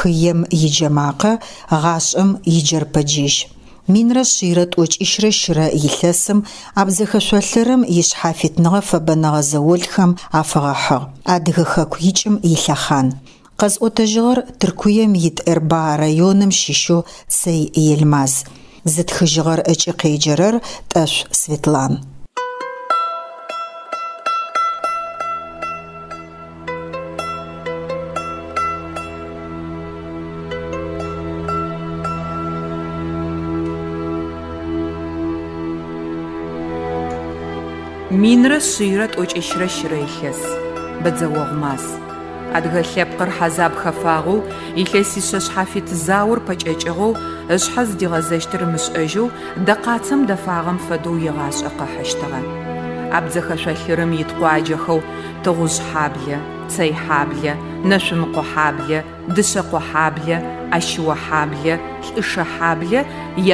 хыем иджэ макъэ, гъашӏэм иджэрпэджыжь. Минрэ шъирэ тӏокӏищрэ щырэ илъэсым абзэхэшъолъэрэм ишъхьафитныгъэ фэбэныгъэ зэолхэм афэгъэхьыгъ. Адыгэ хэку икӏым илъэхъан. Къэзӏотэжьыгъэр Тыркуем итӏерба районым щыщэу Цей Елмаз. Зытхыжьыгъэр ӏыкӏи къеджэрэр Тӏэшъу Светлан. Минрэ шъийрэ тӏокӏищрэ щырэ илъэс. Бэдзэогъу мас. Адыгэ лъэпкъыр хьазаб хэфагъэу, илъэсишъэ шъхьафит заур пэкӏэкӏыгъэу, ышъхьэ зыдигъэзэщтыр мышӏэжьэу, дэкъацэм дэфагъэм фэдэу игъашӏэ къэхьэщтыгъэ. Абзэхэшъолъырым иткъуаджэхэу тыгъужъ хьаблэ, цей хьаблэ, нэшъумыкъо хьаблэ, дышъэкъо хьаблэ, ащыо хьаблэ, лӏышэ хьаблэ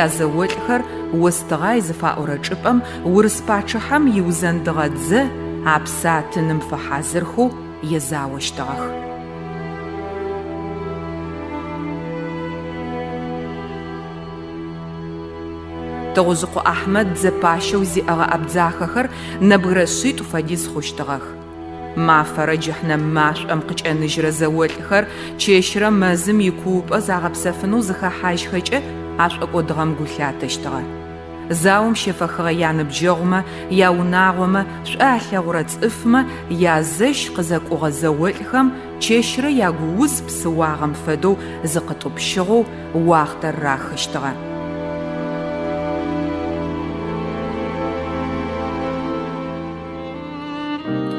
язэолӏхэр остыгъай зыфаӏорэ чӏыпӏэм урыс пачыхьэм иузэндыгъэ дзэ апсатыным фэхьазырхэу езаощтыгъэх. Тыгъужъыкъо Ахьмэд зэпащэу зиӏэгъэ абдзахэхэр нэбгырэ шъитӏу фэдиз хъущтыгъэх. Мафэрэ джыхьнэм машӏом къыкӏэныжьрэ зэолӏхэр чещрэ мэзым икуупӏэ загъэпсэфынэу зыхэхьажьхэкӏэ ашӏокӏодыгъэм гу лъатэщтыгъэ. Заум щефэхыгъэ яныбджэгъумэ, яунагъомэ, шӏуалъэгъурэ цӏыфмэ, язэщ къызэкӏогъэ зэолӏхэм чещрэ ягууз псыуагъэм фэдэу зыкъытӏупщыгъэу уахътэр рахыщтыгъэ.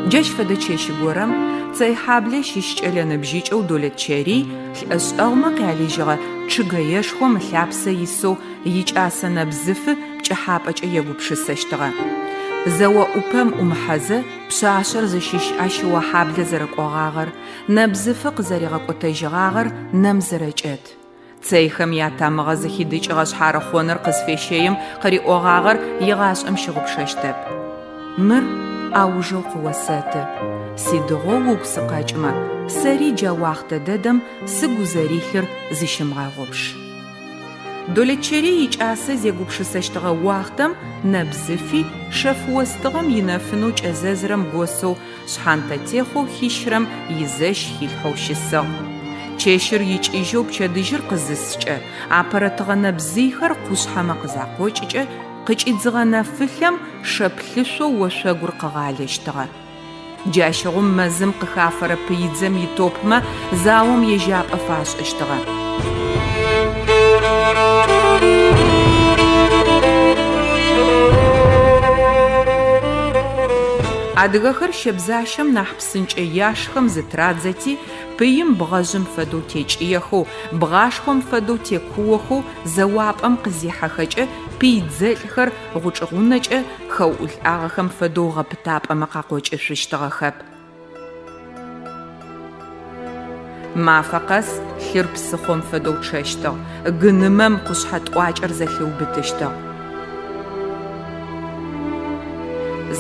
Джащ фэдэ чещ горэм цей хьаблэ щищ кӏэлэныбжьыкӏэу долэчэри лӏэшӏэгъумэ къялыжьыгъэ чъыгэешхом лъапсэ исэу икӏасэ нэбзыфы пкӏыхьапӏэкӏэ егупшысэщтыгъэ. Зэо ӏупэм ӏумыхьэзэ пшъашъэр зыщищ ащыо хьаблэ зэрэкӏогъагъэр, нэбзыфы къызэригъэкӏотэжьыгъагъэр нэм зэрэкӏэт. Цейхэм ятамыгъэ зыхидыкӏыгъэ шъхьарыхъоныр къызфещеим къыриӏогъагъэр игъашӏэм щыгъупшэщтэп. Мыр аужэу къыосэты. Сидыгъоу угу сыкъэкӏмэ, сэри джауахътэ дэдэм сыгу зэрилъыр зыщымгъэгъопш. Долэчэри икӏасэ зегупшысэщтыгъэ уахътэм нэбзыфи шэф остыгъэм инэфынэу кӏэзэзрэм госэу шъхьантэ техъоу хищрэм изэщ хилъхэу щысыгъ. Чещыр икӏыжьэу пчэдыжьыр къызыскӏэ, апэрэтыгъэ нэбзыйхэр къушъхьэмэ къызакъокӏыкӏэ къыкӏидзыгъэ нэфылъэм шэплъышъоу ошъогур къыгъалэщтыгъэ. Джащэгъум мэзым къыхафэрэ пыидзэм итопмэ, заом ежьапӏэ фашӏыщтыгъэ. Адыгэхэр щэбзащэм нахь псынкӏэ яшхэм зытрадзэти, пыим бгъэжьым фэдэу текӏыехэу, бгъашхом фэдэу текуохэу зэуапӏэм къызехьэхэкӏэ пыидзэлӏхэр гъучӏыгъунэкӏэ хэуӏулӏагъэхэм фэдэу гъэпытапӏэмэ къакъокӏышъущтыгъэхэп. Мафэ къэс лъыр псыхъом фэдэу чъэщтыгъ, гынымэм къушъхьэ тӏуакӏэр зэлъыубытыщтыгъ.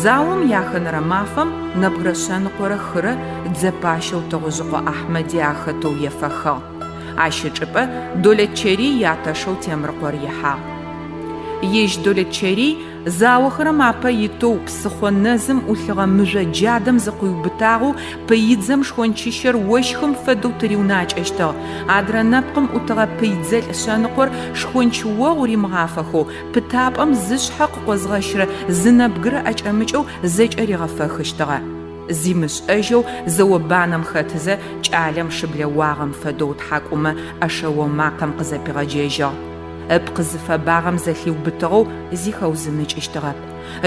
Заом яхэнэрэ мафэм нэбгырэ шъэныкъорэ хырэ дзэпащэу тыгъужъыкъо Ахьмэди ахэтэу ефэхыгъ. Ащычӏыпӏэ долэчэри ятэшэу темрыкъор ихьагъ. Ежь долэчэри заохэрэм апэ итэу псыхъо нэзым ӏулъыгъэ мыжъо джадэм зыкъиубытагъэу пыидзэм шхончищэр ощхым фэдэу тыриунакӏэщтыгъ. Адрэ нэпкъым ӏутыгъэ пыидзэлӏ шъэныкъор шхонч огъу римыгъафэхэу пытапӏэм зышъхьэ къыкъозгъэщрэ зынэбгырэ ӏэкӏэмыкӏэу зэкӏэ ригъэфэхыщтыгъэ. Зимышӏэжьэу зэобанэм хэтызэ кӏалэм шыблэуагъэм фэдэу тхьакӏумэ ӏэшэо макъэм къызэпигъэджэжьыгъ. Ыпкъ зыфэбагъэм зэлъиубытыгъэу зихэузымыкӏыщтыгъэп.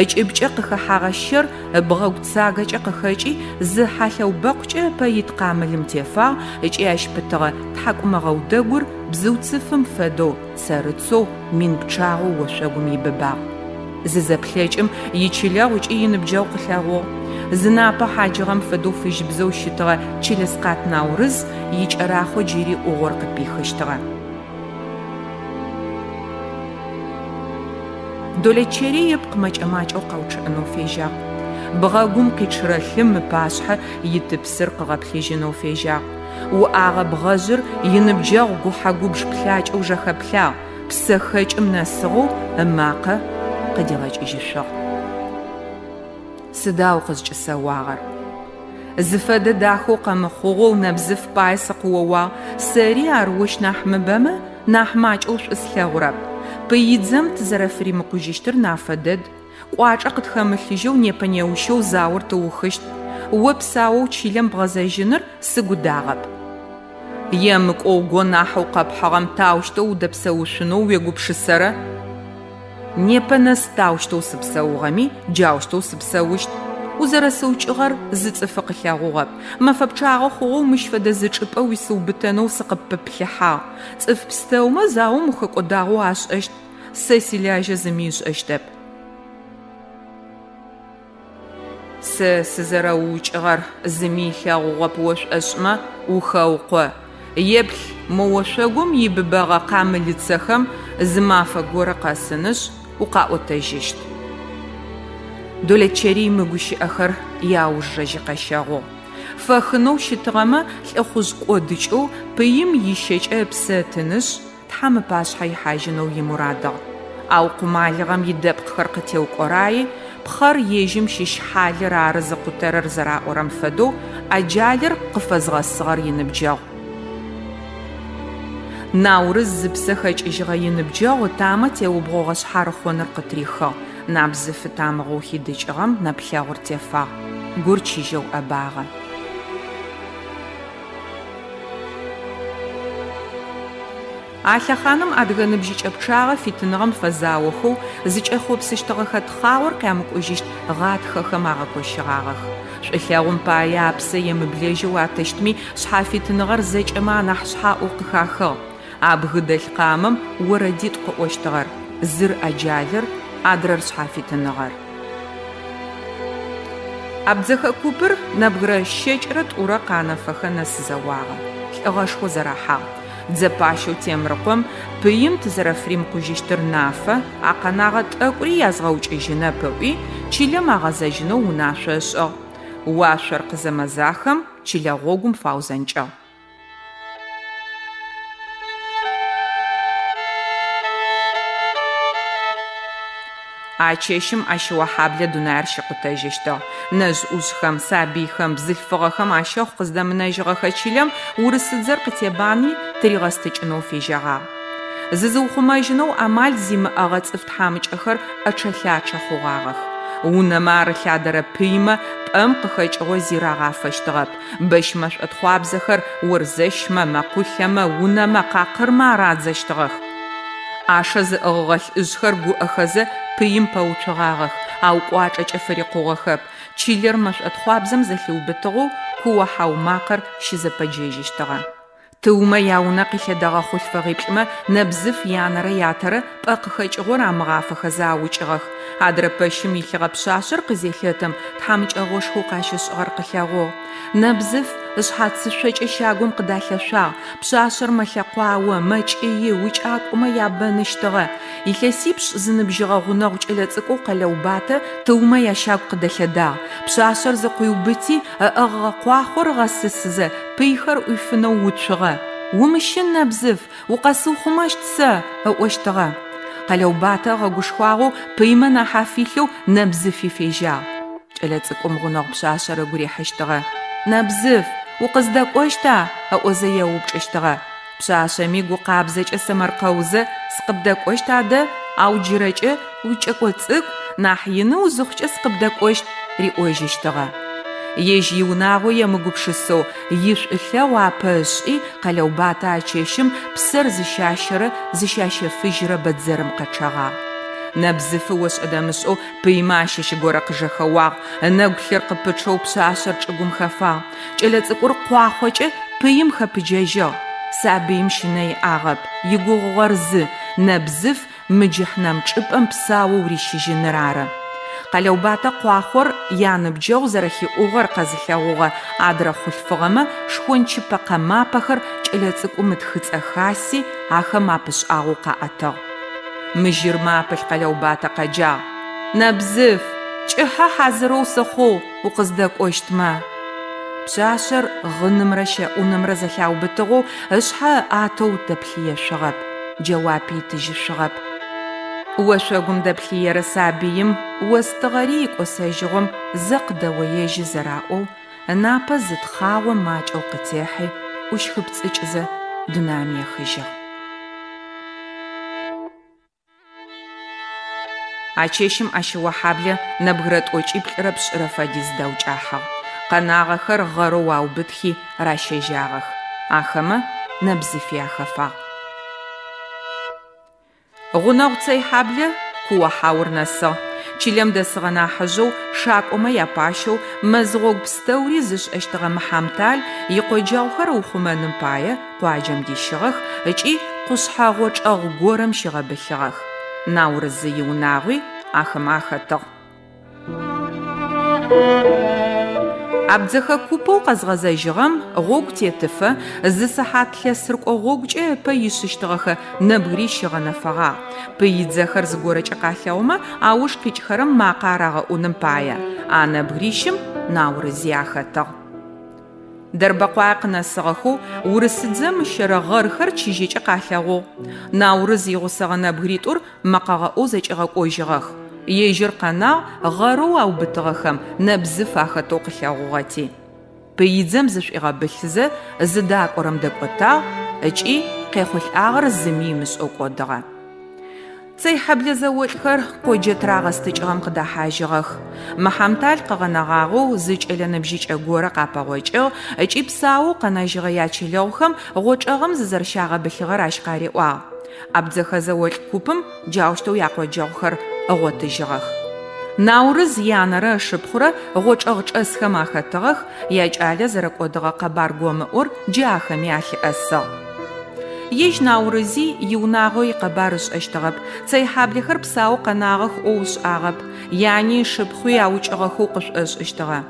Ыкӏыбкӏэ къыхэхьагъэ щэр бгъэгу цагэкӏэ къыхэкӏи зы хьалъэу бэкъукӏэ ыпэ иткъамылым тефагъ ыкӏи ащ пытыгъэ тхьакӏумэгъэу дэгур бзыу цыфым фэдэу цэрыцоу мин пчъагъэу ошъогум ибыбагъ. Зызэплъэкӏым ичылэгъу ыкӏи иныбджэгъу къылъэгъугъ. Зынапэ хьаджыгъэм фэдэу фыжьбзэу щытыгъэ Чилэскъат Наурыз икӏэрахъо джыри ӏугъор къыпихыщтыгъэ. Долэчэри ипкъ мэкӏэмакӏэу къэучъыӏэнэу фежьагъ. Бгъэгум къичъырэ лъым ыпашъхьэ итыпсыр къыгъэплъыжьынэу фежьагъ. уӏагъэ бгъэжьыр иныбджэгъу гухьэгубж плъакӏэу жэхэплъагъ, псэхэкӏым нэсыгъэу ымакъэ къыдигъэкӏыжьышъугъ. Сыда укъызкӏысэуагъэр? Зыфэдэ дахэу пай сыкъыоуагъ, сэри ар ощ нахь мыбэмэ нахь макӏэу Пыидзэм тызэрэфыримыкъужьыщтыр нафэ дэд, кӏуачӏэ къытхэмылъыжьэу непэ неущэу заур тыухыщт, о псаоу чилэм бгъэзэжьыныр сыгу дагъэп. Емыкӏоу го нахьэу къэпхьыгъэм таущтэу удэпсэушъунэу уегупшысэрэ? Непэ нэс таущтэу сыпсэугъэми, джаущтэу сыпсэущт. Узэрэсыукӏыгъэр зы цӏыфы къылъэгъугъэп. Мэфэ пчъагъэ хъугъэу мыщ фэдэ зы чӏыпӏэ уисыубытэнэу сыкъыппыплъыхьагъ. Цӏыф пстэумэ заом ухэкӏодагъэу ашӏэщт. Сэ силажьэ зыми ишӏэщтэп. Сэ сызэрэуукӏыгъэр зыми илъэгъугъэп ошӏошӏмэ ухэукъо. Еплъ мы ошъогум ибыбэгъэ къамылыцэхэм зы мафэ горэ къэсыныжь укъаӏотэжьыщт. Долэчэри мыгущыӏэхэр яужэжьи къэщэгъугъ. Фэхынэу щытыгъэмэ лӏыхъужь кӏодыкӏэу пыим ищэкӏэ псэтыныжь тхьам ыпашъхьэ ихьажьынэу имурадыгъ. Ау къумалыгъэм идэпкъхэр къытеукӏораи, пхъэр ежьым щищхьалыр ары зыкъутэрэр зэраӏорэм фэдэу аджалыр къыфэзгъэсыгъэр иныбджэгъу. Наурыз зыпсэ хэкӏыжьыгъэ иныбджэгъу тамэ теубгъогъэ шъхьарыхъоныр къытрихыгъ. Набзы фытамыгъэу хидыкӏыгъэм нэплъэгъур тефагъ. Гур чыжьэу ӏэбагъэ. А лъэхъаным адыгэ ныбжьыкӏэ пчъагъэ фитыныгъэм фэзауэхэу зыкӏэхъопсыщтыгъэ хэтхъауэр къямыкӏожьыщт гъатхэхэм агъэкӏощыгъагъэх. Шӏулъэгъум пае апсэ емыблэжьэу атэщтми шъхьафитыныгъэр зэкӏэмэ анахь шъхьаӏоу къыхахыгъ. Дэлъ къамэм орэдитӏ къыӏощтыгъэр. Зыр аджалыр, адрэр шъхьафитыныгъэр. Абдзэхэ купыр нэбгырэ щэкӏрэ тӏурэ къанэфэхэ нэсызэуагъэ. Лӏыгъэшхо зэрахьагъ. Дзэпащэу темрыкъом пыим тызэрэфрим къужьыщтыр нафэ, акъэнагъэ тӏэкӏури язгъэукӏыжьынэ пыӏуи чылэм агъэзэжьынэу унашъо ышӏыгъ. Уашъор къызэмэзахэм чылэ гъогум фаузэнкӏыгъ. Ачэщым ащыуахьаблэ дунаир щыкъутэжьыщтыгъ. Нэжъ ӏужъхэм, сабыйхэм, бзылъфыгъэхэм ащыгъ къыздэмынэжьыгъэхэ чылэм урысыдзэр къытебани тыригъэстыкӏынэу фежьагъагъ. Зызыухъумэжьынэу амал зимыӏэгъэ цӏыф тхьамыкӏэхэр ӏэчэлъачэ хъугъагъэх. Унэмэ ары лъадэрэ пыймэ пӏэм къыхэкӏыгъо зирагъафэщтыгъэп. Бэщмэ шӏотхъуабзэхэр урзэщмэ, мэкъулъэмэ, унэмэ, къакъырмэ арадзэщтыгъэх. Ащэ зыӏыгъыгъэ лӏыжъхэр гуӏэхэзэ пыим пэуцугъагъэх, ау кӏуачӏэкӏэ фырикъугъэхэп. Чилэр мэшӏотхъуабзэм зэлъыубытыгъэу куохьау макъэр щызэпэджэжьыщтыгъэ. Тыумэ яунэ къилъэдэгъэ хъулъфэгъиплӏмэ нэбзыф янэрэ ятэрэ пӏэ къыхэкӏыгъор амыгъафэхэ заукӏыгъэх. Адрэ пэщым илъыгъэ пшъашъэр къызелъэтэм тхьамыкӏэгъошхоу къащышӏыгъэр къылъэгъугъ. Нэбзыф ышъхьацышъокӏэ щагум къыдалъэшъуагъ. Пшъашъэр мэлъэкъуауэ, мэкӏыи, уикӏакӏомэ ябэныщтыгъэ. Илъэсипшӏ зыныбжьыгъэ гъунэгъу кӏэлэцӏыкӏоу къэлэубатэ тыумэ ящагу къыдэлъэдагъ. Пшъашъэр зыкъуиубыти ыӏыгъэ къуахъор гъэсысызэ, пыйхэр ӏуифынэу уцугъэ. Умыщын нэбзыф, укъэсыухъумэщт сэ, ыӏощтыгъэ. Къэлэубатэ гъэгушхуагъэу пыймэ нахьаф илъэу нэбзыф ифежьагъ. Кӏэлэцӏыкӏум гъунэгъу пшъашъэр ыгу рихьыщтыгъэ. Нэбзыф, укъыздэкӏощта? ыӏозэ еупчӏыщтыгъэ. Пшъашъэми гукъабзэкӏэ сэмэркъэузэ сыкъыбдэкӏощт адэ, ау джырэкӏэ уикӏэкӏо цӏыкӏу нахь ины узыхъукӏэ сыкъыбдэкӏощт риӏожьыщтыгъэ. Ежь иунагъо емыгупшысэу ишӏулъэгъу апэшӏи къэлэубатэ ачэщым псэр зыщащэрэ зыщащэфыжьрэ бэдзэрым къэчъэгъагъ. Нэбзыфы ошӏэдэмышӏэу пыймэ ащыщ горэ къыжэхэуагъ. Нэгу лъыр къыпычъэу пшъашъэр чӏыгум хэфагъ. Кӏэлэцӏыкӏур къуахъокӏэ пыим хэпыджэжьыгъ. Сабыим щынэ иӏагъэп. Игугъугъэр зы. Нэбзыф мыджыхьнэм чӏыпӏэм псауэу рищыжьыныр ары. Къэлэубатэ къуахъор яныбджэгъу зэрэхиӏугъэр къэзылъэгъугъэ адрэ хъулъфыгъэмэ шхончыпэ къэмапэхэр кӏэлэцӏыкӏум ытхыцӏэ хаси ахэм апышӏагъэу къаӏэтыгъ. Мыжьыр мапылъ къэлэубатэ къэджагъ. Нэбзыф, кӏыхьэ хьазырэу сыхъугъ укъыздэкӏощтмэ. Пшъашъэр гъынымрэ щэӏунымрэ зэлъаубытыгъэу ышъхьэ атэу дэплъыешъугъэп, джэуапи итыжьышъугъэп. Ошъогум дэплъыерэ сабыим остыгъэри икӏосэжьыгъом зэ къыдэоежьы зэраӏоу напэ зытхъагъо макӏэу къытехьи ӏущхыпцӏыкӏзэ дунаим ехыжьыгъ. Ачэщым ащыохьаблэ нэбгырэ тӏокӏи плӏырэ пшӏырэ фэдиз даукӏахьыгъ. Къэнагъэхэр гъэрэу аубытхи ращэжьагъэх. Ахэмэ нэбзыфи ахэфагъ. Гъунэгъу цей хьаблэ куохьаур нэсыгъ. Чилэм дэсыгъэ нахьыжъэу шакӏомэ япащэу мэзгъогу пстэури зышӏэщтыгъэ Мыхьамтал икъоджагъухэр ухъумэным пае къуаджэм дищыгъэх ыкӏи къушъхьэгъо чӏэгъ горэм щыгъэбылъыгъэх. Наурызы иунагъуи ахэмэ ахэтыгъ. Абдзэхэ купэу къэзгъэзэжьыгъэм гъогу тетыфэ зы сыхьат лъэсыркӏо гъогукӏэ ыпэ ишъыщтыгъэхэ нэбгыри щыгъэнэфыгъа. Пыидзэхэр зыгорэкӏэ къалъэгъумэ ауж къикӏхэрэм макъэ арагъэӏуным пае. А нэбгырищым Наурызи ахэтыгъ. Дэрбэкъуае къынэсыгъэхэу урысыдзэм ышэрэ гъэрхэр чыжьэкӏэ къалъэгъугъ. Наурыз игъусэгъэ нэбгыритӏур мэкъэгъэӏоу зэкӏэгъэкӏожьыгъэх. Ежьыр къэнагъ гъэрэу аубытыгъэхэм нэбзыф ахэтэу къылъэгъугъэти. Пыидзэм зышӏуигъэбылъызэ зы дакӏорэм дэкӏотагъ ыкӏи къехъулӏагъэр зыми имышӏэу кӏодыгъэ. Цей хьаблэ зэолӏхэр къоджэ трагъэстыкӏыгъэм къыдахьажьыгъэх. Мыхьамтал къэгъэнэгъагъэу зы кӏэлэныбжьыкӏэ горэ къапэгъокӏыгъ ыкӏи псауэу къэнэжьыгъэ ячылэгъухэм гъочӏэгъым зызэрыщагъэбылъыгъэр ащ къариӏуагъ. Абдзэхэ зэолӏ купым джаущтэу якъоджэгъухэр ыгъотыжьыгъэх. Наурыз янэрэ ышыпхъурэ гъочӏэгъ чӏэсхэм ахэтыгъэх, зэрэкӏодыгъэ къэбар гомыӏур джы ахэми алъыӏэсыгъ. Ежь Наурызи иунагъо икъэбар ышӏэщтыгъэп. Цей хьаблэхэр псауэ къэнагъэх ӏоу ышӏагъэп. Яни шыпхъуи аукӏыгъэхэу къышӏошӏыщтыгъэ.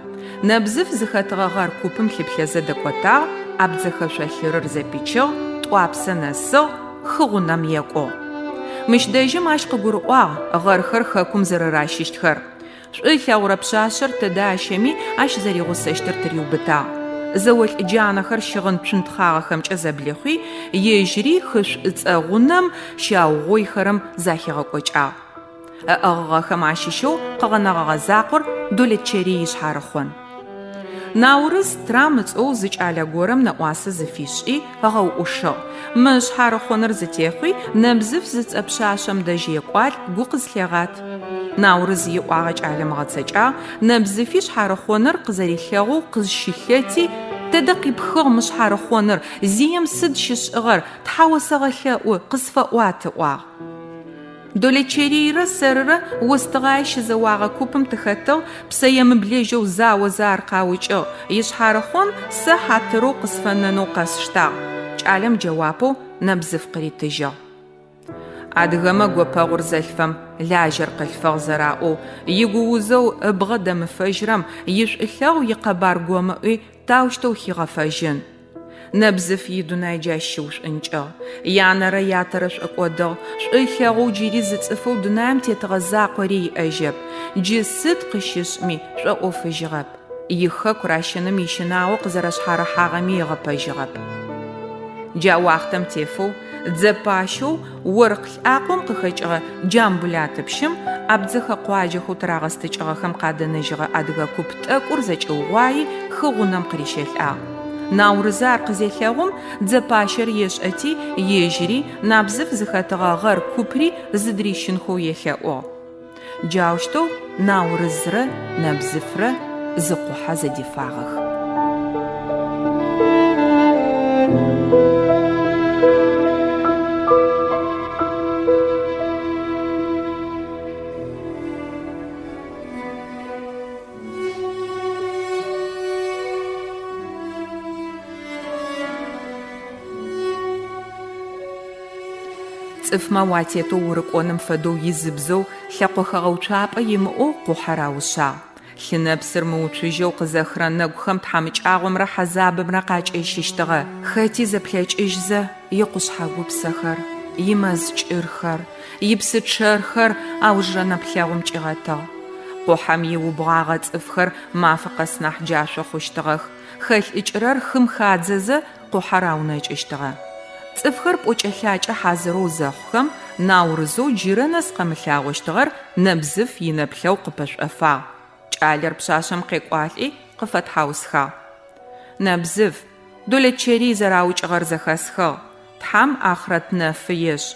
Нэбзыф зыхэтыгъэгъэр купым лъиплъэзэ дэкӏотагъ, абдзэхэ шъолъырыр зэпичыгъ, тӏуапсэ нэсыгъ, хыгъунэм екӏо. Мыщ дэжьым ащ къыгурыӏуагъ гъэрхэр хэкум зэрыращыщтхэр. Шӏу илъэгъурэ пшъашъэр тэдэ ащэми ащ зэригъусэщтыр тыриубытагъ. Зэолӏ джанэхэр щыгъын цунтхъагъэхэмкӏэ зэблехъуи, ежьыри хышӏу ыцӏэгъунэм щаугъоихэрэм захигъэкӏокӏагъ. Ыӏэгъыгъэхэм ащыщэу къэгъэнэгъэгъэ закъор Долэчэрий ишъхьарыхъон. Наурыз трамыцӏэу зы кӏалэ горэм нэӏуасэ зыфишӏи гъэуӏушыгъ. Мы шъхьарыхъоныр зытехъуи нэбзыф зыцӏэпшъашъэм дэжь екӏуалӏ гу къызлъегъат. Наурыз иӏуагъэ кӏалэм гъэцэкӏагъ, нэбзыфи шъхьарыхъоныр къызэрилъэгъоу къызщилъэти тэдэ къипхыгъ мы шъхьарыхъоныр, зием сыд щышӏыгъэр, тхьауэ сэгъэлъэӏу, къысфэӏуатыӏуагъ. Долэчерийрэ сэрырэ остыгъай щызэуагъэ купым тыхэтыгъ, псэемыблэжьэу зауэ зар къаукӏыгъ. Ишъхьарыхъон сэ хьатырэу къысфэнэнэу къэсштагъ. Кӏалэм джэуапэу нэбзыф къыритыжьыгъ. Адыгэмэ гопэгъур зэлъфэм лажьэр къылъфэгъ зэраӏоу, игуузэу ыбгъэ дэмыфэжьрэм ишӏулъэгъу икъэбар гомыӏуи таущтэу хигъэфэжьын. Нэбзыф идунай джащэу шӏункӏыгъ. Янэрэ ятэрэ шӏукӏодыгъ. Шӏуилъэгъоу джыри зы цӏыфэу дунаим тетыгъэ закъори иӏэжьэп. Джы сыд къыщышӏми шӏоӏофыжьыгъэп. Ихэку ращэным ищынагъо къызэрэшъхьарыхьагъэми егъэпэжьыгъэп. Джауахътэм тефэу дзэпащэу оркъ лӏакъом къыхэкӏыгъэ джамбулатыпщым абдзэхэ къуаджэхэу тырагъэстыкӏыгъэхэм къадэнэжьыгъэ адыгэ куп тӏэкӏур зэкӏыугъуаи хыгъунэм къырищэлӏагъ. Наурызэ ар къызелъэгъум дзэпащэр ешӏэти ежьыри набзыф зыхэтыгъэгъэр купри зыдрищынхэу елъэӏугъ. Джаущтэу Наурызрэ Набзыфрэ зыкъухьэ зэдифагъэх. цӏыфмэ уатетэу урыкӏоным фэдэу изыбзэу лъэкъохэгъэуцуапӏэ имыӏэу къухьэр аушагъ. Лъынэпсыр мыуцужьэу къызэхрэ нэгухэм тхьамыкӏагъомрэ хьэзабымрэ къакӏэщыщтыгъэ. Хэти зэплъэкӏыжьзэ икъушъхьэгупсэхэр, имэз кӏырхэр, ипсы чъэрхэр аужрэ нэплъэгъум кӏигъэтыгъ. Къухьэм иубгъагъэ цӏыфхэр мафэ къэс нахь джашъо хъущтыгъэх. хэлӏыкӏырэр хым хадзэзэ къухьэр аунэкӏыщтыгъэ. Цӏыфхэр пӏокӏэлъакӏэ хьазырэу зэхъухэм наурызэу джырэ нэс къэмылъагъощтыгъэр нэбзыф инэплъэу къыпэшӏофагъ. Кӏалэр пшъашъэм къекӏуалӏи къыфэтхьаусхагъ. Нэбзыф долэчэри зэраукӏыгъэр зэхэсхыгъ. Тхьам ахърэт нэфы ешӏ.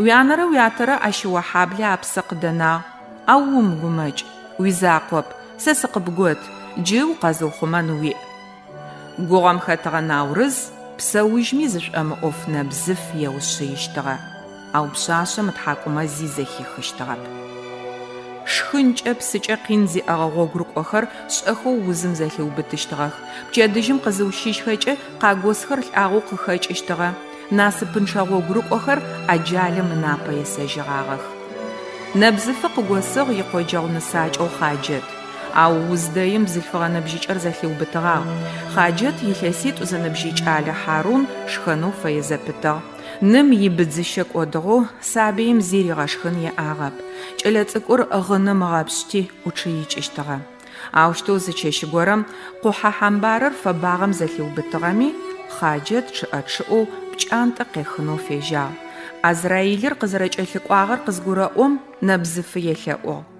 Уянэрэ уятэрэ ащыохьаблэ апсэ къыдэнагъ. Ау умыгумэкӏ, уизакъоп, сэ сыкъыбгот, джы укъэзыухъумэн уиӏ. Гугъэм хэтыгъэ наурыз псэужьми зышӏомыӏоф нэбзыф еущыищтыгъэ. Ау пшъашъэм ытхьакӏумэ зи зэхихыщтыгъэп. Шхынкӏэ псыкӏэ къин зиӏэгъэ гъогурыкӏохэр шӏэхэу узым зэлъеубытыщтыгъэх. Пчэдыжьым къызыущыщхэкӏэ къагосхэр лӏагъэу къыхэкӏыщтыгъэ. Насыпыншэ гъогурыкӏохэр аджалым ынапэ есэжьыгъагъэх. Нэбзыфэ къыгосыгъ икъоджэгъу нысакӏэу хъаджэт. Ау уздэим бзылъфыгъэ ныбжьыкӏэр зэлъеубытыгъагъ. Хъаджэт илъэситӏу зэныбжьыкӏалэ Харун шхэнэу фэезэпытыгъ. Ным ибыдзыщэ кӏодыгъэу сабыим зиригъэшхын еӏагъэп. Кӏэлэцӏыкӏур ыгъыным ыгъэпшъти ӏучъыикӏыщтыгъэ. Аущтэу зычэщ горэм къухьэ хьамбарыр фэбагъэм зэлъеубытыгъэми хъаджэт чъыӏэ чъыӏэу пкӏантӏэ къехынэу фежьагъ. Азраилыр къызэрэкӏэлъыкӏуагъэр къызгурэӏом нэбзыфы елъэӏугъ.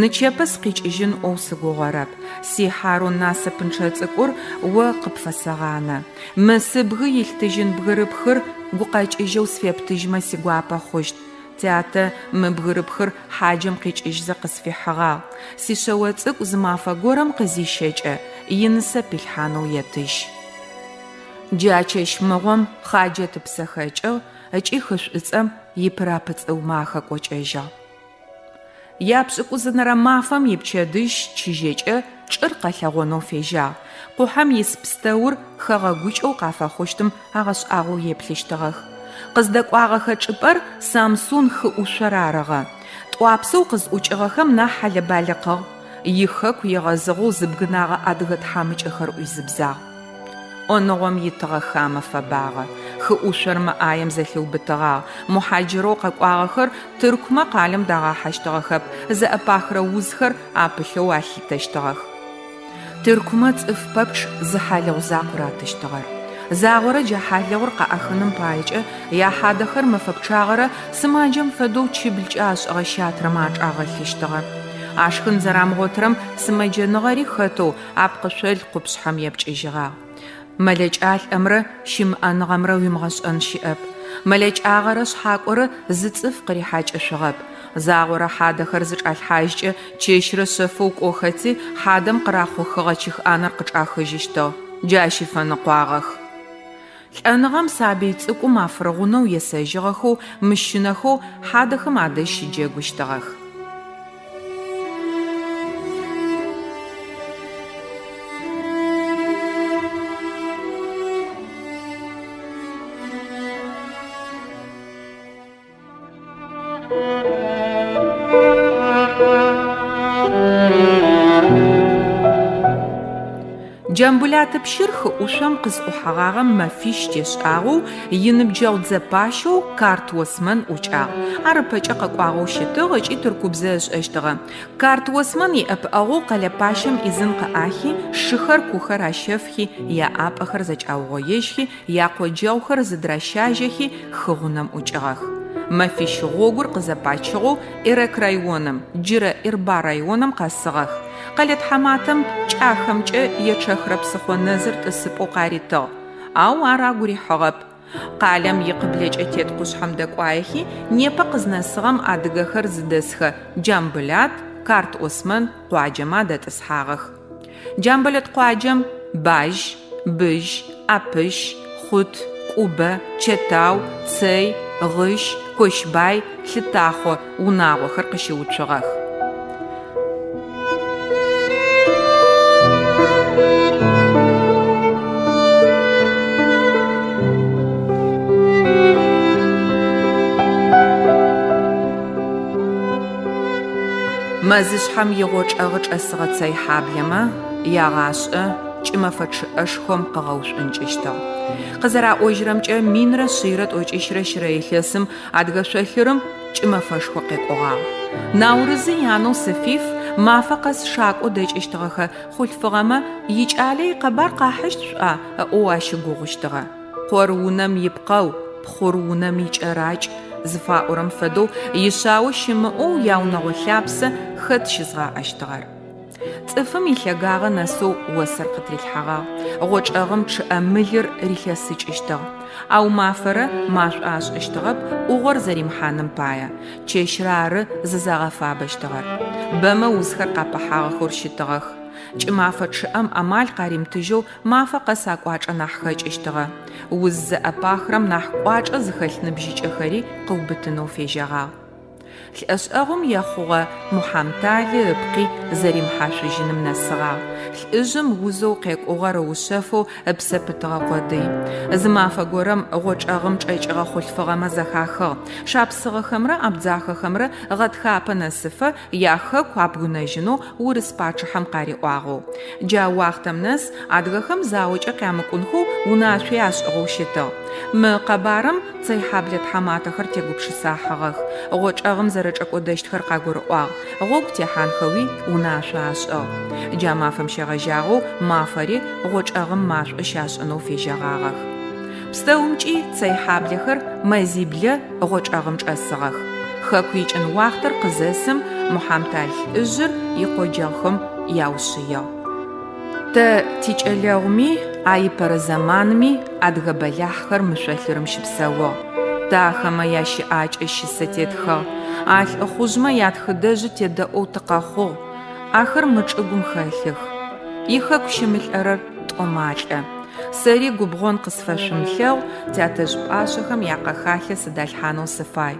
Нычэпэ скъикӏыжьын ӏоу сыгугъэрэп. Си Харун насыпынчъэ цӏыкӏур о къыпфэсэгъанэ. Мэсыбгы илътыжьын бгырыпхыр гукъэкӏыжьэу сфептыжьмэ сигуапэ хъущт. Тятэ мы бгырыпхыр хьаджэм къикӏыжьзэ къысфихьыгъагъ. Сишъэо цӏыкӏу зы мафэ горэм къызищэкӏэ, инысэ пилъхьанэу етыжь. Джачэщ мыгъом хъаджэ тыпсэхэкӏыгъ, ыкӏи хышӏуцӏэм ипырапыцӏыу махэ кӏокӏэжьагъ. Япшӏыкӏузынэрэ мафэм ипчэдыжь чыжьэкӏэ чӏыр къэлъэгъонэу фежьагъ. Къухьэм ис пстэур хэгъэгукӏэу къафэхъущтым агъэшӏагъэу еплъыщтыгъэх. Къыздэкӏуагъэхэ чӏыпӏэр Самсун хы ӏушъор арыгъэ. Тӏуапсэу къызӏукӏыгъэхэм нахь хьалэ-балыкъыгъ. Ихэку егъэзыгъэу зыбгынагъэ адыгэ тхьамыкӏэхэр ӏуизыбзагъ. Оныгъом итыгъэ хамэ фэбагъэ. Хы ӏушъор мэӏаем зэлъеубытыгъагъ. Мухьаджирэу къэкӏуагъэхэр Тыркумэ къалэм дагъэхьэщтыгъэхэп. Зэӏэпахрэ узхэр апылъэу алъитэщтыгъэх. Тыркумэ цӏыф пэпчъ зы хьалыгъу закъур атыщтыгъэр. Загъорэ джахьалэгъур къаӏэхыным паекӏэ яхьадэхэр мэфэпчъагъэрэ сымаджэм фэдэу чыблкӏэ ашӏыгъэ щатрэмэ ашӏагъэлъыщтыгъэ. Ашхын зэрамыгъотрэм сымэджэныгъэри хэтэу апкъышъол къупшъхьэм епкӏыжьыгъагъ. Мэлэжаал амра шим ангамра уймгас ан шиап. Мэлэжаагара схакура зыцыф гыри хаж ашыгап. Заагура хадахар зыч ал хажчы чешрэ сэфук охати хадам кырахухыга чих анар кычахыжишто. Джашифаны куагах. Лӏэныгъэм сабий цӏыкӏум афыргъунэу есэжьыгъэхэу мышынэхэу хадэхэм адэ щыджэгущтыгъэх. Джамбулатыпщыр хы ӏушъом къызӏухьэгъагъэм мэфищ тешӏагъэу иныбджэгъу дзэпащэу карт осман ӏукӏагъ. Ар ыпэкӏэ къэкӏуагъэу щытыгъ ыкӏи тыркубзэ ышӏэщтыгъэ. Карт осман иӏэпыӏэгъэу изын къыӏахи, шыхэр кухэр ащэфхи, яӏапӏэхэр зэкӏаугъоежьхи, якъоджэгъухэр зыдращажьэхи хыгъунэм ӏукӏыгъэх. Мэфищ гъогур къызэпачыгъэу Ирек районым, джырэ Ирба районым къэсыгъэх. Къэлэ тхьаматэм кӏахэмкӏэ ечэхрэ псыхъо нэзыр тӏысыпӏэу къаритыгъ. Ау ар агу рихьыгъэп. Къалэм икъыблэкӏэ тет къушъхьэм дэкӏуаехи, непэ къызнэсыгъэм адыгэхэр зыдэсхэ Джамбылат, Карт Осман къуаджэмэ дэтӏысхьагъэх. Джамбылэт къуаджэм баж, быж, апыщ, хъут, кӏубэ, чэтау, цей, гъыщ, кощбай, лъытахъо унагъохэр къыщыуцугъэх. Мэзышъхьэм игъокӏэгъы чӏэсыгъэ цей хьаблэмэ ягъашӏэ кӏымэфэ чъыӏэшхом къыгъэушӏункӏыщтыгъ. Къызэраӏожьырэмкӏэ минрэ шъийрэ тӏокӏищрэ щырэ илъэсым адыгэ шъолъырым кӏымэфэшхо къекӏогъагъ. Наурызы янэу Сэфиф мафэ къэс шакӏо дэкӏыщтыгъэхэ хъулъфыгъэмэ икӏалэ икъэбар къахьыщт шӏуа ыӏоу ащыгугъущтыгъэ. Къор унэм ипкъэу, пхъур унэм икӏэракӏ зыфаӏорэм фэдэу ишъао щымыӏоу яунэгъо лъапсэ хэт щызгъаӏэщтыгъэр. Цӏыфым илъэгагъэ нэсэу осыр къытрилъхьагъагъ. Гъочӏэгъым чъыӏэ мылыр рилъэсыкӏыщтыгъ. Ау мафэрэ машӏуашӏыщтыгъэп ӏугъор зэримыхьаным пае. Чэщрэ ары зызагъэфабэщтыгъэр. Бэмэ узхэр къапэхьагъэхэу щытыгъэх. Кӏымафэ чъыӏэм амал къаримтыжьэу мафэ къэс акӏуачӏэ нахь хэкӏыщтыгъэ. Уз зэӏэпахрэм нахь кӏуачӏэ зыхэлъ ныбжьыкӏэхэри къыубытынэу фежьагъагъ. лӏэшӏэгъум ехъугъэ Мухьамтали ыпкъи зэримыхьашъужьыным нэсыгъагъ. Лӏыжъым узэу къекӏугъэр ушъэфэу ыпсэ пытыгъэ къодый. Зы мафэ горэм гъочӏэгъым кӏэкӏыгъэ хъулъфыгъэмэ зэхахыгъ. Шапсыгъэхэмрэ абдзахъэхэмрэ гъэтхапэ нэсыфэ яхэку абгынэжьынэу урыс пачыхьэм къариӏуагъэу. Джауахътэм нэс адыгэхэм заокӏэ къямыкӏунхэу унашъои ашӏыгъэу щытыгъ. Мы къэбарым цейхьаблэ тхьаматэхэр тегупшысахьыгъэх. Гъочӏэгъым зэрэкӏэкӏодэщтхэр къагурыӏуагъ. Гъогу техьанхэуи унашъо ашӏыгъ. Джамафэм щегъэжьагъэу мафэри гъочӏэгъым машӏо щашӏэнэу фежьэгъагъэх. Пстэумкӏи цейхьаблэхэр мэзиблэ гъочӏэгъым чӏэсыгъэх. Хэку икӏын уахътэр къызэсым Мухьамтал лӏыжъыр икъоджэгъхэм яушъыегъ. Тэ тикӏэлэгъуми аипэрэ зэманми адыгэ бэлахъхэр мышъолъырым щыпсэугъ. Дахэмэ ящыӏакӏэ щысэ. Алӏыхъужъмэ ятхыдэжьы тедэӏоу тыкъэхъугъ. Ахэр мы чӏыгум хэлъых. Ихэку щымылӏэрэр тӏомалӏэ. Сэри губгъон къысфэшъумылъэгъу тятэжъ пӏашъэхэм якъэхалъэ сыдалъхьанэу сыфай.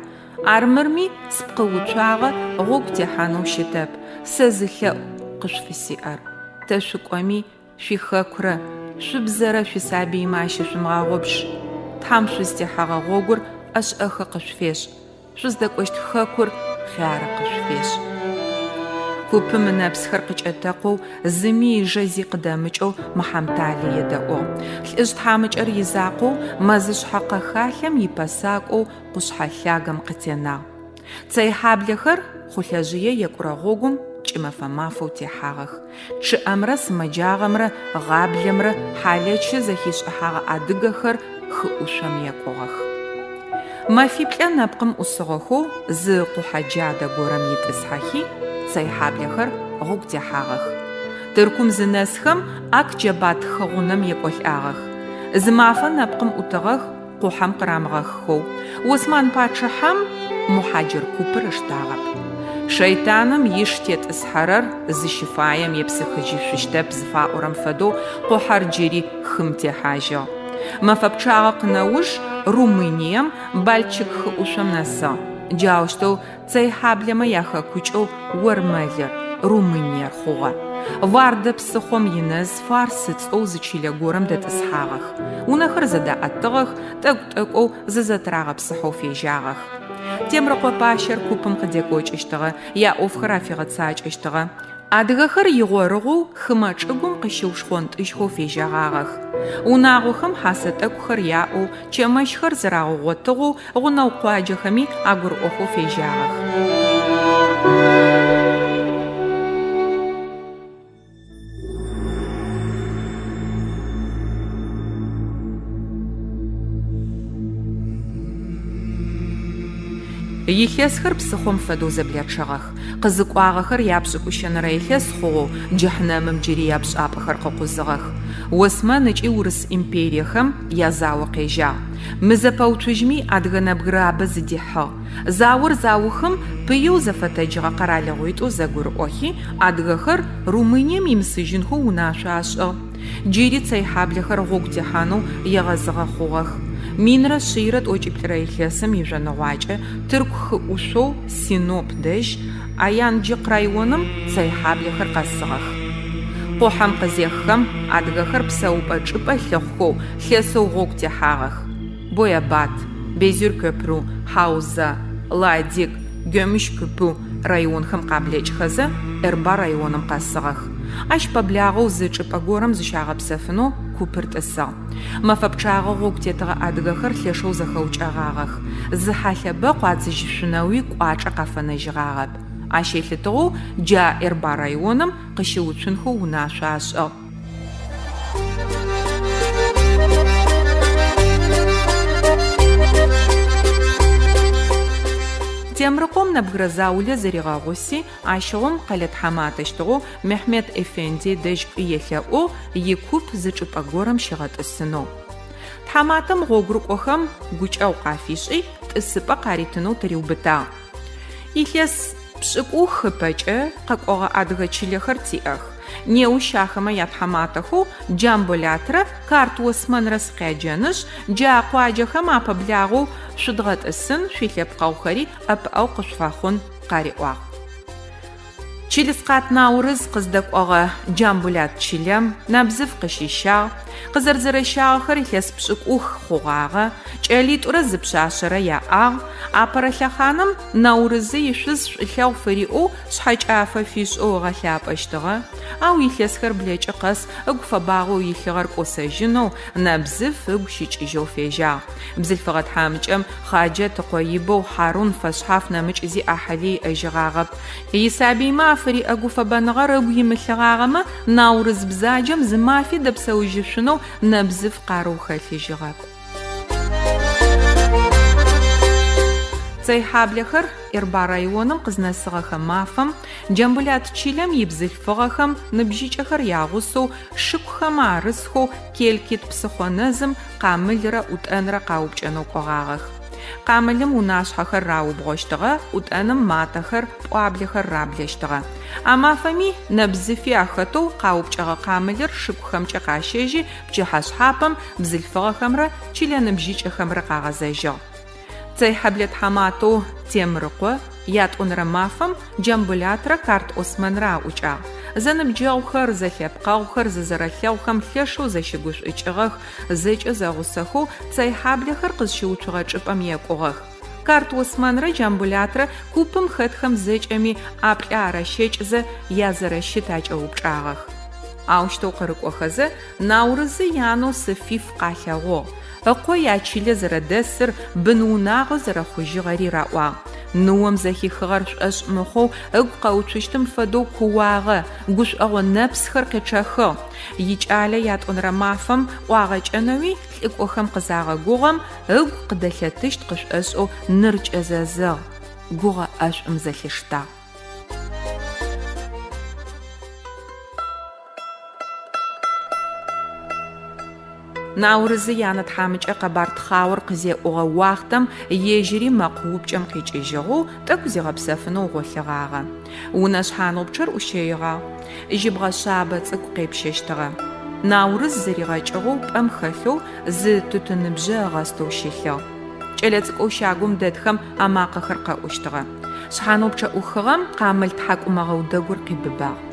Армырми спкъыуцуагъэ гъогу техьанэу щытэп. Сэ зылъэӏу къышъуфысиӏэр. Тэ шъукӏоми шъуихэкурэ шъубзэрэ шъуисабыймэ ащы шъумыгъэгъопшӏ. Тхьам шъуистехьагъэ гъогур ӏэшӏэхэ къышъуфешӏ. Шъуздэкӏощт хэкур хъярэ къышъуфешӏ. Купым ынэпсхэр къыкӏэтэкъоу зыми ижэзи къыдэмыкӏэу Мухьамтали едэӏугъ. Лӏыжъ тхьамыкӏэр изакъоу мэзышъхьэ къэхалъэм ипэсакӏоу къушъхьэ лъагэм къытенагъ. Цейхьаблэхэр хъулъэжъые екӏурэ гъогум кӏымэфэ мафэу техьагъэх. Чъыӏэмрэ сымэджагъэмрэ гъаблэмрэ хьалэчы зэхишӏыхьагъэ адыгэхэр хыӏушъом екӏугъэх. Мэфиплӏэ нэпкъым ӏусыгъэхэу зы къухьэджадэ горэм итӏысхьэхи цейхьаблэхэр гъогу техьагъэх. Тыркум зынэсхэм ак джэбатхэгъунэм екӏолӏагъэх. Зы мафэ нэпкъым ӏутыгъэх къухьэм къырамыгъэххэу. Осман пачыхьэм Мухьаджир купыр ыштагъэп. Шейтаным иш тетӏысхьэрэр зыщыфаем епсыхыжьи шъущтэп зыфаӏорэм фэдэу къухьэр джыри хым техьажьыгъ. Мэфэ пчъагъэ къынэуж Румынием Бальчик хыӏушъом нэсыгъ. Джаущтэу цейхьаблэмэ яхэкукӏэу Ормэлыр, Румыниер хъугъэ. Вардэ псыхъом инэз фарсы цӏоу зы чилэ горэм дэтӏысхьагъэх. Унэхэр зэдаӏэтыгъэх, тӏэкӏу-тӏэкӏоу зызэтрагъэпсыхьэу фежьагъэх. Темрыкъо пащэр купым къыдекӏокӏыщтыгъэ, яӏофхэр афигъэцакӏыщтыгъэ. Адыгэхэр игъорыгъоу хымэ чӏыгум къыщыушхъонтӏыжьхэу фежьагъагъэх. Унагъохэм хьасэ тӏэкӏухэр яӏэу, чэмэщхэр зырагъогъотыгъэу гъунэгъу къуаджэхэми агурыӏохэу фежьагъэх. Илъэсхэр псыхъом фэдэу зэблячъэгъэх. Къызыкӏуагъэхэр япшӏыкӏущэнырэ илъэс хъугъэу джахьнэмым джыри япшӏапӏэхэр къыкъузыгъэх. Осман ыкӏи Урыс империехэм язауэ къежьагъ. Мы зэпэуцужьми адыгэ нэбгырабэ зыдихьыгъ. Заур заухэм пыеу зэфэтэджыгъэ къэралыгъуитӏу зэгурыӏохи адыгэхэр Румынием имысыжьынхэу унашъо ашӏыгъ. Джыри цейхьаблэхэр гъогу техьанэу егъэзыгъэ хъугъэх. Минрэ шъийрэ тӏокӏиплӏрэ илъэсым ижъоныгъуакӏэ тырку хыӏушъоу Синоп дэжь Аянджикъ районым цейхьаблэхэр къэсыгъэх. Къухьэм къызеххэм адыгэхэр псэупӏэ чӏыпӏэ лъэхъухэу лъэсэу гъогу техьагъэх. Боябат, Безюр köprü, Хауза, Ладик, Гөмүш köprü районхэм къаблэкӏхэзэ Эрба районым къэсыгъэх. Ащ пэблагъэу зы чӏыпӏэ горэм зыщагъэпсэфынэу купыр тӏысыгъ. Мэфэ пчъагъэ гъогу тетыгъэ адыгэхэр лъэшэу зэхэукӏэгъагъэх. Зы хьалъэ бэ къуадзыжьышъунэуи кӏуачӏэ къафэнэжьыгъагъэп. Ащ елъытыгъэу джа Эрба районым къыщыуцунхэу унашъо ашӏыгъ. Темрыкъом нэбгырэ заулэ зэригъэгъуси ащыгъом къэлэ тхьаматэщтыгъэу Мехмед Эфенди дэжь елъэӏо икуп зычӏыпӏэ горэм щигъэтӏысынэу. Тхьаматэм гъогурыкӏохэм гукӏэу къафишӏи тӏысыпӏэ къаритынэу тыриубытагъ. Илъэс пшӏыкӏу хыпэкӏэ къэкӏогъэ адыгэ чылэхэр тиӏэх. Неущ ахэмэ ятхьаматэхэу джамболатрэ карт османрэ скъяджэныш джакъуаджэхэм апэблагъэу шъудгъэтӏысын шъуилъэпкъэухэри ӏэпыӏэу къышъуфахъун къариӏуагъ. Чилискъат Наурыз къыздэкӏогъэ Джамбулат чылэм набзыф къыщищагъ, къызэрызэрэщагъэхэр илъэс пшӏыкӏух хъугъагъэ, кӏэлитӏурэ зы пшъашъэрэ яӏагъ, апэрэ лъэхъаным Наурызы ишъуз шӏулъэгъу фыриӏоу шъхьэкӏафэ фишӏэу ыгъэлъапӏэщтыгъэ, ау илъэсхэр блэкӏы къэс ыгу фэбагъэу илъыгъэр кӏосэжьынэу набзыф ыгу щыкӏыжьэу фежьагъ. Бзылъфыгъэ тхьамыкӏэм Хъаджэ Тыкъоибэу Хьарун фэшъхьаф нэмыкӏ зи ӏахьэли ыжьыгъагъэп. Исабиймэ афыри ыгу фэбэныгъэр ыгу имылъыгъагъэмэ Наурыз бзаджэм зы мафи дэпсэужьышъунэу набзыф къарэу хэлъыжьыгъэп. Цейхьаблэхэр Ирба районым къызнэсыгъэхэ мафэм Джамбулат чилэм ибзылъфыгъэхэм ныбжьыкӏэхэр ягъусэу шыкухэм арысхэу келкит псыхъонэзым къамылрэ ӏутӏэнрэ къаупкӏэнэу кӏогъагъэх. Къамылым унашъхьэхэр раубгъощтыгъэ, ӏутӏэным матэхэр, пӏуаблэхэр раблэщтыгъэ. А мафэми набзыфи ахэтэу къаупкӏэгъэ къамылыр шыкухэмкӏэ къащэжьи пчыхьэ шъхьапэм бзылъфыгъэхэмрэ чилэ ныбжьыкӏэхэмрэ къагъэзэжьыгъ. Цейхьаблэ тхьаматэу Темрыкъо ятӏонэрэ мафэм Джамбулатрэ карт Османрэ аӏукӏагъ. Зэныбджэгъухэр, зэлъэпкъэгъухэр зызэрэлъэгъухэм лъэшэу зэщыгушӏукӏыгъэх, зэкӏэ зэгъусэхэу цейхьаблэхэр къызщыуцугъэ чӏыпӏэм екӏугъэх. Карт Османрэ Джамбулатрэ купым хэтхэм зэкӏэми аплӏэ арэщекӏзэ язэрэщыт акӏэупчӏагъэх. Аущтэу къырыкӏохэзэ Наурызы янэу Сыфиф къалъэгъугъ. Ыкъо ячилэ зэрэдэсыр бын унагъо зэрэхъужьыгъэри раӏуагъ. Ныом зэхихыгъэр шӏошӏ мыхъоу ыгу къэуцущтым фэдэу кууагъэ, гушӏогъо нэпсхэр къечъэхыгъ. Икӏалэ ятӏонэрэ мафэм ӏуагъэкӏэнэуи лӏыкӏохэм къызагъэгугъэм ыгу къыдэлъэтыщт къышӏошӏэу ныр кӏэзэзыгъ. Гугъэ ӏэшӏум зэлъыштагъ. Наурызы янэ тхьамыкӏэ къэбартхъауэр къызеӏугъэ уахътэм ежьыри мэкъуупкӏэм къикӏыжьыгъэу тӏэкӏу зигъэпсэфынэу гъолъыгъагъэ. Унэ шъхьанэу пчъэр ӏущейгъагъ. Жьыбгъэ шъабэ цӏыкӏу къепщэщтыгъэ. Наурыз зэригъэкӏыгъэу пӏэм хэлъэу зы тутыныбжьэ ыгъэстэу щилъыгъ. Кӏэлэцӏыкӏоу щагум дэтхэм амакъэхэр къэӏущтыгъэ. Шъхьанэу пчъэ ӏухыгъэм къамыл тхьакӏумэгъэу дэгур къибыбагъ.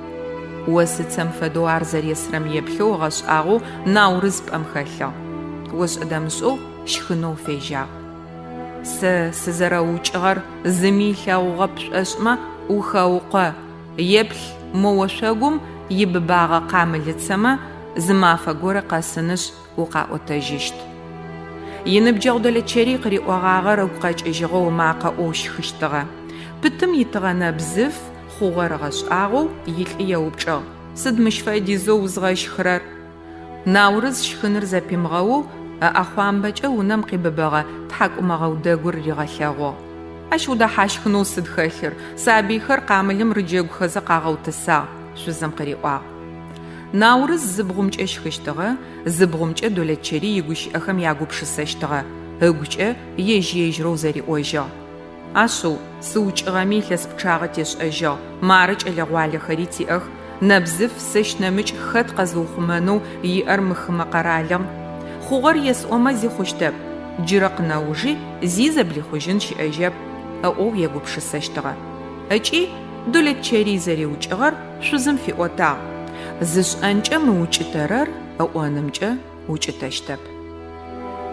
Осыцэм фэдэу ар зэресрэм еплъэу гъэшӏагъэу Наурыз пӏэм хэлъыгъ. Ошӏыдэмышӏэу щхынэу фежьагъ. Сэ сызэрэукӏыгъэр зыми илъэгъугъэ пшӏошӏмэ ухэукъо. Еплъ мо ошъогум ибыбагъэ къамылыцэмэ зы мафэ горэ къэсыныш укъаӏотэжьыщт. Иныбджэгъу дэлэчэри къыриӏуагъагъэр ыгу къэкӏыжьыгъэу макъэ ӏоу щхыщтыгъэ. Пытым итыгъэ нэбзыф хъугъэр гъэшӏагъэу илӏи еупчӏыгъ. Сыд мыщ фэдизэу узгъэщхырэр? Наурыз щхыныр зэпимыгъэу ӏэхъуамбэкӏэ унэм къибыбэгъэ тхьакӏумэгъэу дэгур ригъэлъэгъугъ. Ащ удэхьащхынэу сыд хэлъыр? Сабыйхэр къамылым рыджэгухэзэ къагъэутысагъ. Шъузым къыриӏуагъ. Наурыз зыбгъумкӏэ щхыщтыгъэ, зыбгъумкӏэ долэчэри игущыӏэхэм ягупшысэщтыгъэ. Ыгукӏэ ежь-ежьрэу зэриӏожьыгъ. Ашъу сыукӏыгъэми илъэс пчъагъэ тешӏэжьыгъ. Мары кӏэлэгъуалэхэри тиӏэх. Нэбзыф сэщ нэмыкӏ хэт къэзыухъумэнэу иӏэр мыхымэ къэралым. Хъугъэр есӏомэ зихъущтэп. Джырэ къынэужи зи зэблихъужьын щыӏэжьэп. ыӏоу егупшысэщтыгъэ. Ыкӏи долэчэри зэриукӏыгъэр шъузым фиӏотагъ. Зышӏэнкӏэ мыукӏытэрэр ыӏонымкӏэ укӏытэщтэп.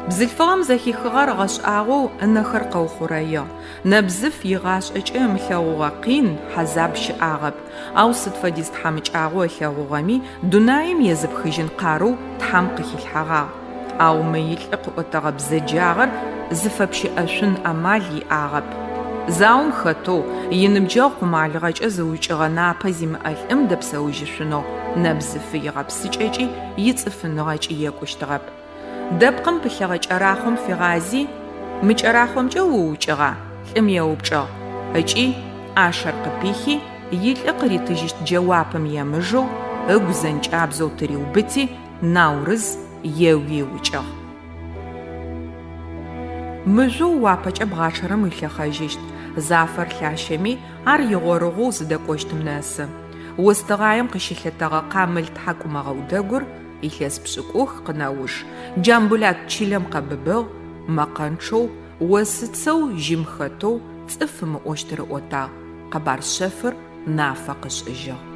Бзылъфыгъэм зэхихыгъэр гъэшӏагъэу ынэхэр къэухъурэйыгъ. Нэбзыф игъашӏэкӏэ ымылъэгъугъэ къин, хьазаб щыӏагъэп. Ау сыд фэдиз тхьамыкӏагъэу ылъэгъугъэми дунаим езыпхыжьын къарэу тхьам къыхилъхьэгъагъ. Ау мы илӏы къыӏотэгъэ бзэджагъэр зыфэпщыӏэшъун ӏэмал иӏагъэп. Заум хэтэу иныбджэгъу къумалыгъэкӏэ зыуикӏыгъэ напэ зимыӏэлӏым дэпсэужьышъунэу нэбзыфы игъэпсыкӏэкӏи ицӏыфыныгъэкӏи екӏущтыгъэп. Дэпкъым пылъэгъэ кӏэрахъом фигъази мы кӏэрахъомкӏэ уукӏыгъа? Лӏым еупчӏыгъ. Ыкӏи ӏашэр къыпихи илӏы къыритыжьыщт джэуапым емыжэу ыгу зэнкӏабзэу тыриубыти наурыз еуиукӏыгъ. Мыжъоу уапэкӏэ бгъачъэрэм илъэхъэжьыщт. Зафэр лъащэми ар игъорыгъоу зыдэкӏощтым нэсы. Остыгъаем къыщилъэтэгъэ къамыл тхьакӏумэгъэу дэгур илъэс пшӏыкӏух къынэуш. Джамбулат чилэм къэбыбыгъ, мэкъэнчъэу, осыцэу жьым хэтэу цӏыф ымыӏощтыры ӏотагъ. Къэбар шъэфыр нафэ къышӏыжьыгъ.